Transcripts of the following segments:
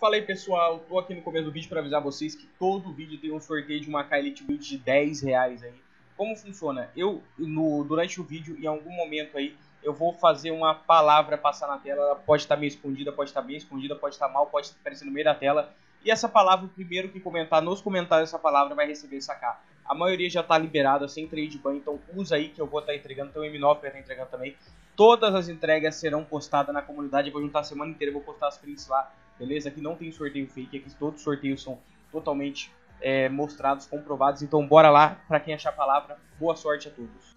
Fala aí pessoal, tô aqui no começo do vídeo para avisar vocês que todo vídeo tem um sorteio de uma K Elite Build de 10 reais aí. Como funciona? Eu, no, durante o vídeo, em algum momento aí, eu vou fazer uma palavra passar na tela, ela pode estar meio escondida, pode estar bem escondida, pode estar mal, pode aparecer no meio da tela. E essa palavra, o primeiro que comentar nos comentários essa palavra vai receber essa K. A maioria já está liberada, sem trade ban, então usa aí que eu vou estar tá entregando, então o M9 vai estar tá entregando também. Todas as entregas serão postadas na comunidade, eu vou juntar a semana inteira, vou postar as prints lá beleza? Aqui não tem sorteio fake, aqui todos os sorteios são totalmente é, mostrados, comprovados. Então bora lá, para quem achar a palavra, boa sorte a todos.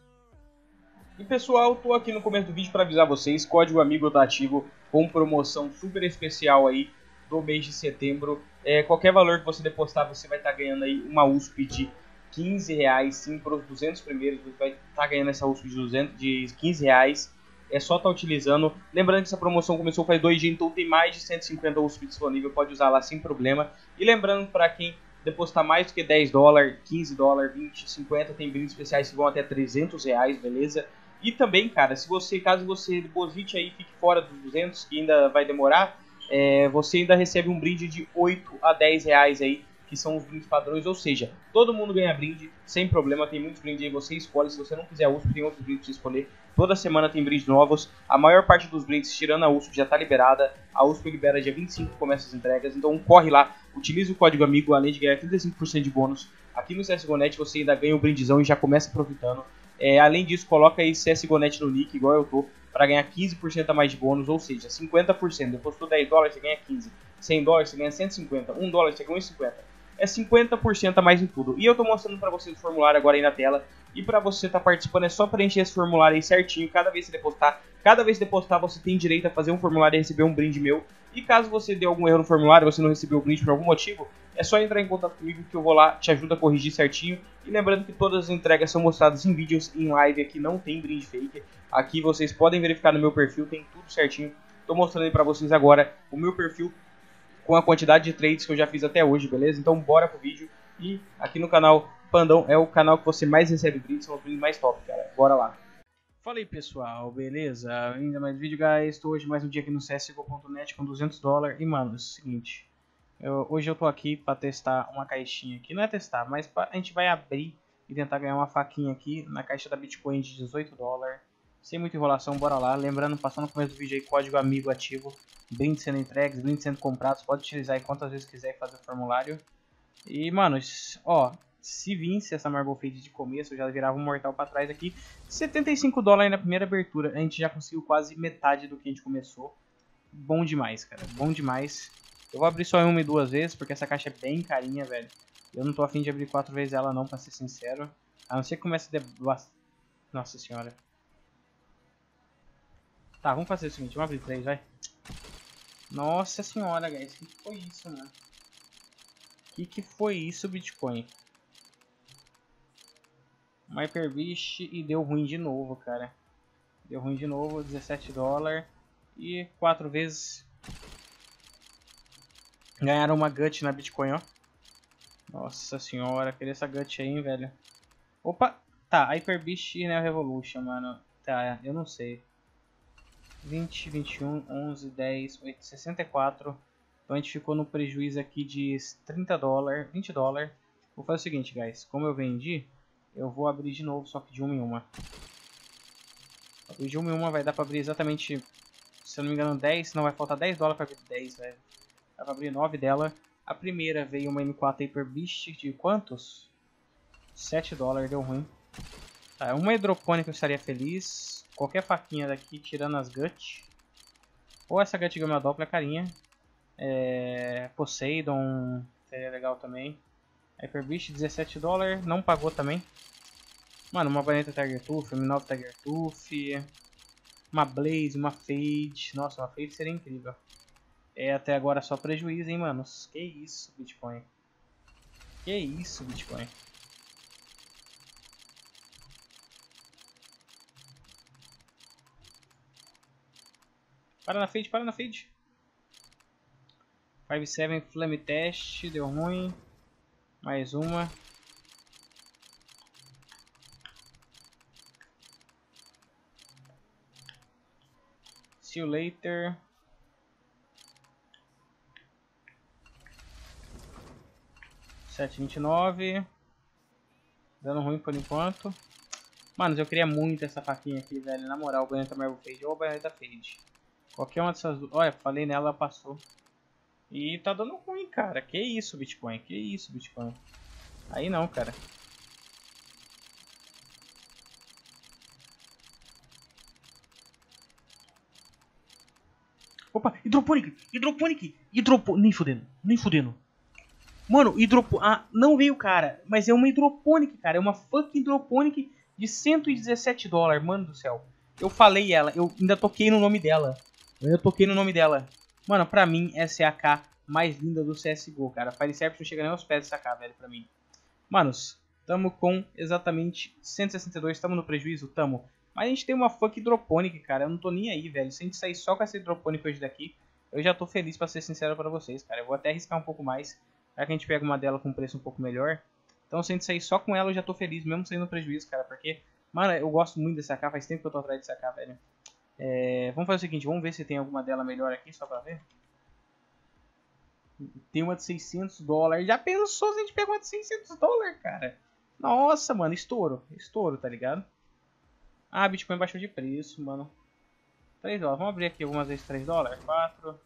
E pessoal, tô aqui no começo do vídeo para avisar vocês, código amigo tá ativo com promoção super especial aí do mês de setembro. É, qualquer valor que você depositar, você vai estar tá ganhando aí uma USP de 15 reais, sim, para os 200 primeiros, você vai estar tá ganhando essa USP de, 200, de 15 reais é só estar tá utilizando. Lembrando que essa promoção começou faz dois dias, então tem mais de 150 USP disponível, pode usar lá sem problema. E lembrando para quem depositar mais do que 10 dólares, 15 dólares, 20, 50, tem brindes especiais que vão até 300 reais, beleza? E também, cara, se você, caso você deposite aí fique fora dos 200, que ainda vai demorar, é, você ainda recebe um brinde de 8 a 10 reais aí que são os brindes padrões, ou seja, todo mundo ganha brinde, sem problema, tem muitos brindes aí, você escolhe, se você não quiser USP, tem outros brindes para escolher, toda semana tem brindes novos, a maior parte dos brindes, tirando a USP, já está liberada, a USP libera dia 25, começa as entregas, então corre lá, utilize o código amigo, além de ganhar 35% de bônus, aqui no CSGO.net você ainda ganha o um brindezão e já começa aproveitando, é, além disso, coloca aí CSGO.net no nick, igual eu tô, para ganhar 15% a mais de bônus, ou seja, 50%, depositou 10 dólares, você ganha 15, 100 dólares, você ganha 150, 1 dólar, você ganha 1,50, é 50% a mais em tudo. E eu tô mostrando para vocês o formulário agora aí na tela. E para você estar tá participando é só preencher esse formulário aí certinho, cada vez que depositar. Cada vez que depositar você tem direito a fazer um formulário e receber um brinde meu. E caso você dê algum erro no formulário, você não recebeu o brinde por algum motivo, é só entrar em contato comigo que eu vou lá, te ajudo a corrigir certinho. E lembrando que todas as entregas são mostradas em vídeos, em live, aqui não tem brinde fake. Aqui vocês podem verificar no meu perfil, tem tudo certinho. Tô mostrando aí pra vocês agora o meu perfil com a quantidade de trades que eu já fiz até hoje, beleza? Então bora pro vídeo. E aqui no canal Pandão é o canal que você mais recebe brindes, são os brindes mais top, cara. Bora lá. Fala aí pessoal, beleza? Ainda mais vídeo, guys. Estou hoje mais um dia aqui no CSGO.net com 200 dólares. E mano, é o seguinte, eu, hoje eu tô aqui para testar uma caixinha aqui. Não é testar, mas pra, a gente vai abrir e tentar ganhar uma faquinha aqui na caixa da Bitcoin de 18 dólares. Sem muita enrolação, bora lá. Lembrando, passando no começo do vídeo aí, código amigo ativo. Brindes sendo entregues, brindes sendo comprados. Pode utilizar aí quantas vezes quiser fazer o formulário. E, mano, ó, se vince essa Marble Fade de começo, eu já virava um mortal pra trás aqui. 75 dólares na primeira abertura. A gente já conseguiu quase metade do que a gente começou. Bom demais, cara. Bom demais. Eu vou abrir só uma e duas vezes, porque essa caixa é bem carinha, velho. Eu não tô afim de abrir quatro vezes ela não, pra ser sincero. A não ser que comece a... De... Nossa senhora. Tá, vamos fazer o seguinte, vamos abrir três, vai. Nossa senhora, guys, que, que foi isso, mano? Que que foi isso, Bitcoin? My Hyperbeast e deu ruim de novo, cara. Deu ruim de novo, 17 dólares. E quatro vezes ganharam uma gut na Bitcoin, ó. Nossa senhora, queria essa gut aí, velho. Opa, tá, Hyperbeast e Neo Revolution, mano. Tá, eu não sei. 20, 21, 11, 10, 8, 64. Então a gente ficou no prejuízo aqui de 30 dólares, 20 dólares. Vou fazer o seguinte, guys. Como eu vendi, eu vou abrir de novo, só que de uma em uma. Abrir de uma em uma vai dar pra abrir exatamente, se eu não me engano, 10. Não, vai faltar 10 dólares pra abrir 10, velho. Dá pra abrir 9 dela. A primeira veio uma M4 Hyper Beast de quantos? 7 dólares, deu ruim. Tá, uma hidropônica eu estaria feliz qualquer faquinha daqui, tirando as gut. Ou essa gut Gamma Doppler, carinha. É, Poseidon, seria legal também. Hyper Beast, 17 dólares, não pagou também. Mano, uma Baneta Tiger Tooth, M9 Tiger Tooth. Uma Blaze, uma Fade. Nossa, uma Fade seria incrível. É até agora só prejuízo, hein, mano. Que isso, Bitcoin. Que isso, Bitcoin. Para na fade, para na fade. 5-7 flame test, deu ruim. Mais uma. See you later. 729. Dando ruim por enquanto. Mano, eu queria muito essa faquinha aqui, velho. Na moral, Baneta Marble Fade ou Baneta Fade. Qualquer uma dessas duas. Olha, falei nela, ela passou. E tá dando ruim, cara. Que isso, Bitcoin? Que isso, Bitcoin? Aí não, cara. Opa, hidropônica, hidropônica, hidropônica, nem fudendo, nem fudendo. Mano, hidropônica, ah, não veio, cara, mas é uma hidropônica, cara, é uma fucking hidropônica de 117 dólares, mano do céu. Eu falei ela, eu ainda toquei no nome dela, eu toquei no nome dela. Mano, pra mim, essa é a K mais linda do CSGO, cara. Fire Serpent não chega nem aos pés dessa K, velho, pra mim. Manos, tamo com exatamente 162, tamo no prejuízo? Tamo. Mas a gente tem uma funk hidropônica, cara. Eu não tô nem aí, velho. Se a gente sair só com essa hidropônica hoje daqui, eu já tô feliz, pra ser sincero pra vocês, cara. Eu vou até arriscar um pouco mais. Já que a gente pega uma dela com preço um pouco melhor. Então se a gente sair só com ela, eu já tô feliz, mesmo saindo no prejuízo, cara. Porque, mano, eu gosto muito dessa AK. Faz tempo que eu tô atrás dessa AK, velho. É, vamos fazer o seguinte, vamos ver se tem alguma dela melhor aqui, só pra ver. Tem uma de 600 dólares. Já pensou se a gente pegar uma de 600 dólares, cara? Nossa, mano, estouro. Estouro, tá ligado? Ah, Bitcoin baixou de preço, mano. 3 dólares. Vamos abrir aqui algumas vezes 3 dólares. 4,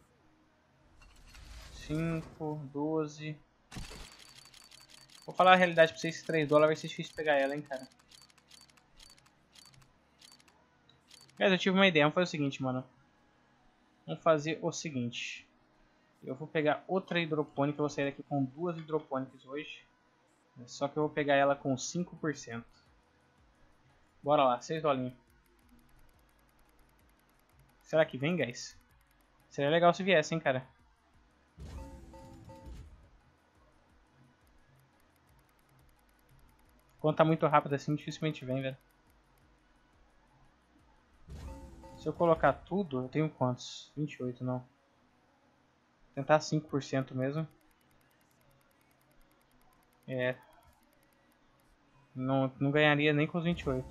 5, 12. Vou falar a realidade pra vocês: 3 dólares vai ser difícil pegar ela, hein, cara. Mas eu tive uma ideia. Vamos fazer o seguinte, mano. Vamos fazer o seguinte. Eu vou pegar outra hidropônica. Eu vou sair daqui com duas hidropônicas hoje. Só que eu vou pegar ela com 5%. Bora lá, 6 dolinhos. Será que vem, guys? Seria legal se viesse, hein, cara. Quando tá muito rápido assim, dificilmente vem, velho. Se eu colocar tudo, eu tenho quantos? 28, não. Vou tentar 5% mesmo. É. Não, não ganharia nem com os 28.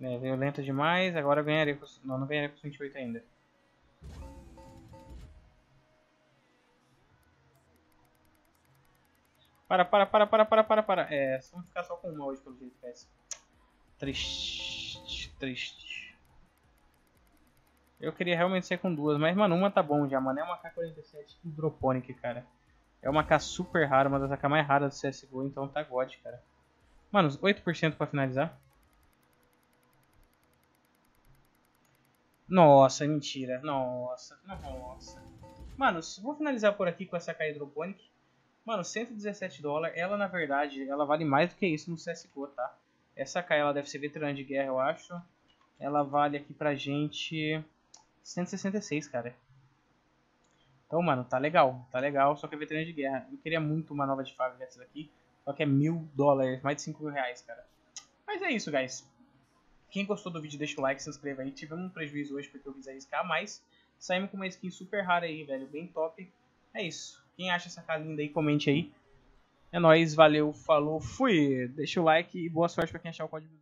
É, veio lento demais, agora eu ganharia com... Não, não ganharia com 28 ainda. Para, para, para, para, para, para, para. É, vamos ficar só com uma hoje pelo jeito, parece. Triste, triste. Eu queria realmente ser com duas, mas mano, uma tá bom já, mano. É uma K47 hidropônica, cara. É uma K super rara, uma das AK mais raras do CSGO, então tá god, cara. Mano, 8% pra finalizar. Nossa, mentira. Nossa, nossa. Mano, vou finalizar por aqui com essa K Hydroponic. Mano, 117 dólares. Ela, na verdade, ela vale mais do que isso no CSGO, tá? Essa K, ela deve ser veterana de guerra, eu acho. Ela vale aqui pra gente 166, cara. Então, mano, tá legal. Tá legal, só que é veterana de guerra. Eu queria muito uma nova de fábrica dessa daqui. Só que é mil dólares, mais de 5 mil reais, cara. Mas é isso, guys. Quem gostou do vídeo, deixa o like, se inscreva aí. Tivemos um prejuízo hoje porque eu quis arriscar, mas saímos com uma skin super rara aí, velho. Bem top. É isso. Quem acha essa cara linda aí, comente aí. É nóis, valeu, falou, fui. Deixa o like e boa sorte pra quem achar o código.